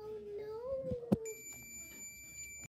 Oh no.